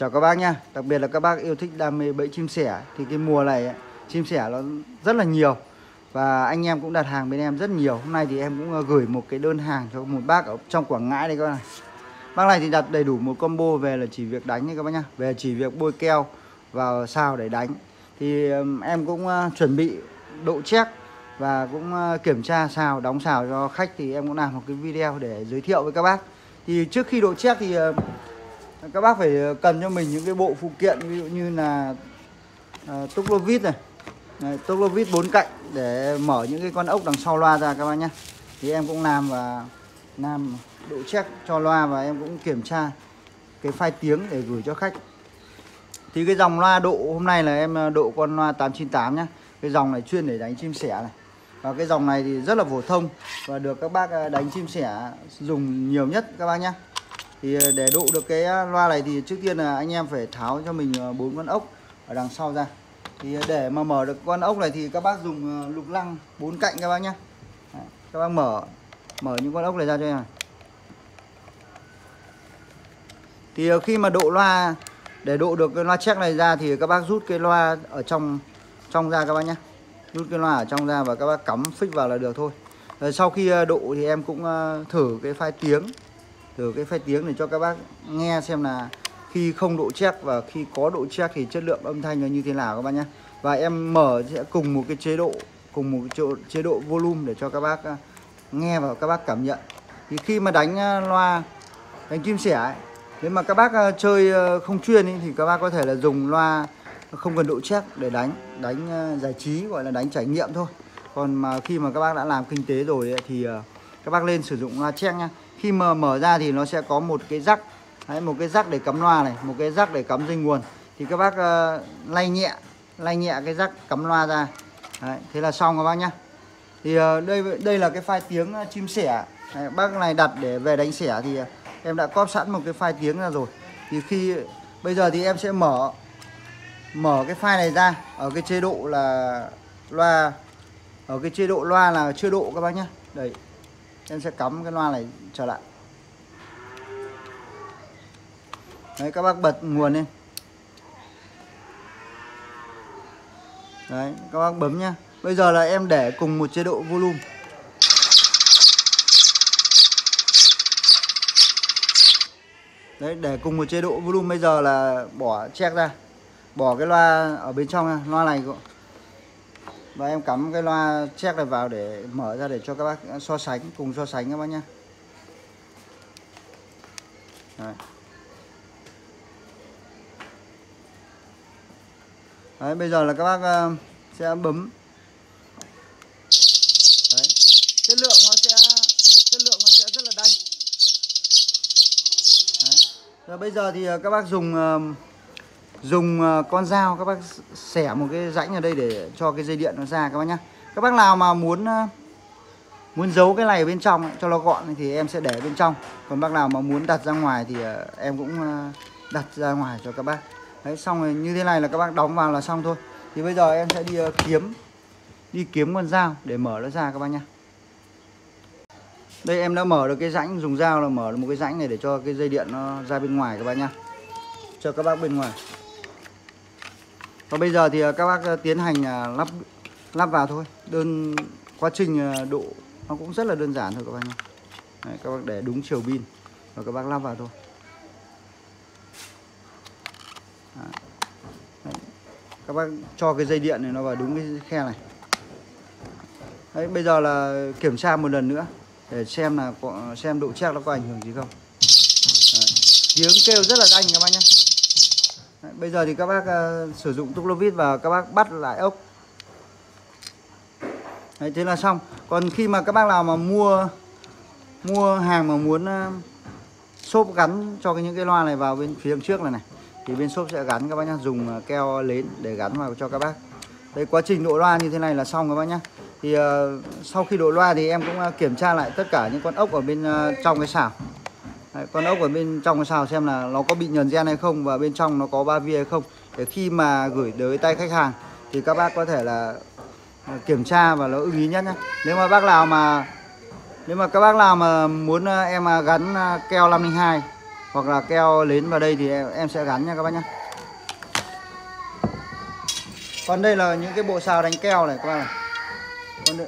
Chào các bác nha Đặc biệt là các bác yêu thích đam mê bẫy chim sẻ Thì cái mùa này ấy, chim sẻ nó rất là nhiều. Và anh em cũng đặt hàng bên em rất nhiều. Hôm nay thì em cũng ờ, gửi một cái đơn hàng cho một bác ở trong Quảng Ngãi đây các bác này. Bác này thì đặt đầy đủ một combo về là chỉ việc đánh nha các bác nhá. Về chỉ việc bôi keo vào sao để đánh. Thì em cũng ờ, chuẩn bị độ check và cũng ờ, kiểm tra xào đóng xào cho khách thì em cũng làm một cái video để giới thiệu với các bác. Thì trước khi độ check thì các bác phải ờ, cần cho mình những cái bộ phụ kiện ví dụ như là ờ, uh, túc lô vít này. Này, túc lô vít bốn cạnh để mở những cái con ốc đằng sau loa ra các bác nhé thì em cũng làm và làm độ check cho loa và em cũng kiểm tra cái file tiếng để gửi cho khách. Thì cái dòng loa độ hôm nay là em ờ, độ con loa 898 nhá. Cái dòng này chuyên để đánh chim sẻ này. Và cái dòng này thì rất là phổ thông và được các bác đánh chim sẻ dùng nhiều nhất các bác nhá thì ờ, để độ được cái ờ, loa này thì trước tiên là anh em phải tháo cho mình ờ, bốn con ốc ở đằng sau ra. Thì để mà mở được con ốc này thì các bác dùng lục lăng bốn cạnh các bác nhá. Các bác mở mở những con ốc này ra cho em này thì khi mà độ loa, để độ được cái loa check này ra thì các bác rút cái loa ở trong trong ra các bác nhé rút cái loa ở trong ra và các bác cắm phích vào là được thôi. Rồi sau khi độ thì em cũng thử cái file tiếng từ cái file tiếng để cho các bác nghe xem là khi không độ check và khi có độ check thì chất lượng âm thanh là như thế nào các bác nhé. Và em mở sẽ cùng một cái chế độ cùng một chế chế, chế độ volume để cho các bác ờ, nghe và các bác cảm nhận. Thì khi mà đánh ờ, loa đánh chim sẻ ấy, nếu mà các bác ờ, chơi không chuyên ấy, thì các bác có thể là dùng loa không cần độ check để đánh đánh giải trí gọi là đánh trải nghiệm thôi. Còn mà khi mà các bác đã làm kinh tế rồi ấy, thì các bác lên sử dụng loa check nha khi mà mở ra thì nó sẽ có một cái rắc. Đấy, một cái rắc để cắm loa này một cái rắc để cắm dây nguồn. Thì các bác uh, lay nhẹ lay nhẹ cái rắc cắm loa ra. Đấy, thế là xong các bác nhá. Thì uh, đây đây là cái file tiếng ờ, chim sẻ. Đấy, bác này đặt để về đánh sẻ thì em đã cóp sẵn một cái file tiếng ra rồi. Thì khi bây giờ thì em sẽ mở mở cái file này ra ở cái chế độ là loa ở cái chế độ loa là chưa độ các bác nhá. đây em sẽ cắm cái loa này trở lại. Đấy, các bác bật nguồn lên. Đấy, các bác bấm nhá. Bây giờ là em để cùng một chế độ volume. Đấy, để cùng một chế độ volume. Bây giờ là bỏ check ra. Bỏ cái loa ở bên trong ra loa này cũng- và em cắm cái loa check này vào để mở ra để cho các bác so sánh cùng so sánh các bác nhé Đấy. Đấy, bây giờ là các bác ờ, sẽ bấm Đấy. chất lượng nó sẽ chất lượng nó sẽ rất là đanh Đấy. Rồi bây giờ thì ờ, các bác dùng dùng ờ, con dao, các bác xẻ một cái rãnh ở đây để cho cái dây điện nó ra, các bác nhá. Các bác nào mà muốn ờ, muốn giấu cái này ở bên trong cho nó gọn thì em sẽ để bên trong. Còn bác nào mà muốn đặt ra ngoài thì ờ, em cũng đặt ra ngoài cho các bác. Đấy, xong rồi như thế này là các bác đóng vào là xong thôi. Thì bây giờ em sẽ đi kiếm đi kiếm con dao để mở nó ra các bác nhá. Đây, em đã mở được cái rãnh, dùng dao là mở được một cái rãnh này để cho cái dây điện nó ra bên ngoài các bác nhá. Cho các bác bên ngoài và bây giờ thì ờ, các bác ờ, tiến hành ờ, lắp lắp vào thôi. Đơn quá trình độ nó cũng rất là đơn giản thôi các bác nhé. Đấy, các bác để đúng chiều pin và các bác lắp vào thôi. Đấy. Các bác cho cái dây điện này nó vào đúng cái khe này. Đấy, bây giờ là kiểm tra một lần nữa để xem là có, xem độ chắc nó có ảnh hưởng gì không. Đấy. tiếng kêu rất là đanh các bác nhé bây giờ thì các bác uh, sử dụng túc lô vít và các bác bắt lại ốc. Đấy, thế là xong. Còn khi mà các bác nào mà mua mua hàng mà muốn uh, xốp gắn cho cái những cái loa này vào bên phía đằng trước này này thì bên shop sẽ gắn các bác nhá. Dùng ờ, keo lến để gắn vào cho các bác. Đây quá trình độ loa như thế này là xong các bác nhá. Thì uh, sau khi độ loa thì em cũng uh, kiểm tra lại tất cả những con ốc ở bên uh, trong cái xào Đấy, con ốc ở bên trong cái xào xem là nó có bị nhờn gen hay không và bên trong nó có ba vi hay không. Để khi mà gửi tới tay khách hàng thì các bác có thể là à, kiểm tra và nó ưng ý nhất nhé nếu mà bác nào mà nếu mà các bác nào mà muốn à, em à, gắn keo 502 hoặc là keo lớn vào đây thì em, em sẽ gắn nha các bác nhé còn đây là những cái bộ xào đánh keo này các bác này còn đây,